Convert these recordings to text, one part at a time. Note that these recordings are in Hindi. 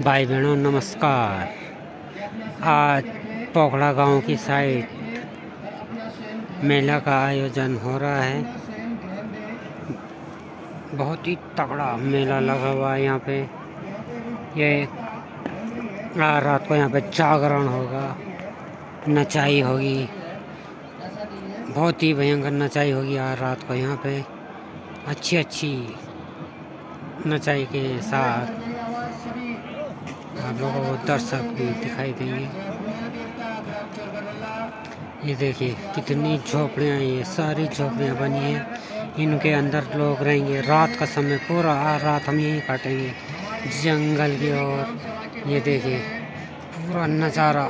भाई बहनों नमस्कार। आज पोखड़ा गाँव की साइड मेला का आयोजन हो रहा है। बहुत ही तगड़ा मेला लगा हुआ है यहाँ पे। ये रात को यहाँ पे जागरण होगा, नचाई होगी। बहुत ही भयंकर नचाई होगी आज रात को यहाँ पे। अच्छी अच्छी नचाई के साथ आप लोगों को दर्शक भी दिखाई देंगे। ये देखिए, कितनी झोपड़ियाँ ये सारी झोपड़ियाँ बनी हैं। इनके अंदर लोग रहेंगे। रात का समय, पूरा रात हम यहीं काटेंगे। जंगल की ओर, ये देखिए, पूरा नज़ारा,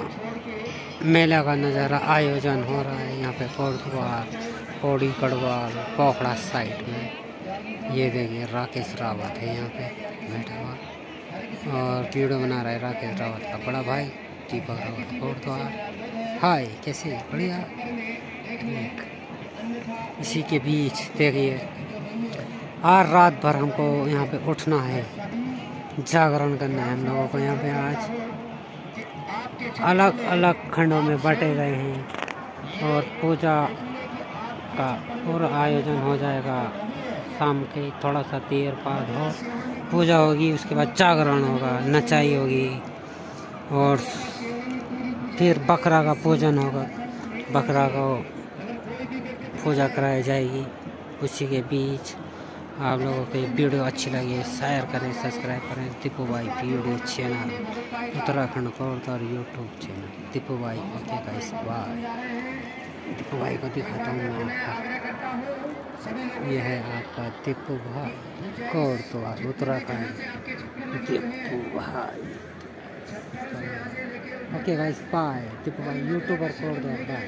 मेला का नज़ारा आयोजन हो रहा है यहाँ पे कोटद्वार, पौड़ी कड़वाल, पोखड़ा साइड में। ये देखिए, राकेश रावत है यहाँ पे बैठा हुआ। और वीडियो बना रहा है राकेश रावत का बड़ा भाई, दीपक रावत और तो हाय, कैसे बढ़िया। ठीक। इसी के बीच देखिए, आज रात भर हमको यहाँ पे उठना है। जागरण करना है हम लोगों को यहाँ पे आज। अलग अलग खंडों में बटे गए हैं और पूजा का पूरा आयोजन हो जाएगा। शाम के थोड़ा सा देर बाद हो, पूजा होगी, उसके बाद जागरण होगा, नचाई होगी, और फिर बकरा का पूजन होगा। बकरा को पूजा कराई जाएगी। उसी के बीच आप लोगों को वीडियो अच्छी लगी शेयर करें सब्सक्राइब करें। दीपू भाई वीडियो चैनल उत्तराखंड और यूट्यूब चैनल दीपू भाई ओके गाइस बाय दीपू भाई को दिखाता हूँ मैं ये है आपका दीपू भाई कौर तो उत्तराखंड। दीपू भाई ओके गाइस बाय दीपू भाई यूट्यूबर कौर दो बाय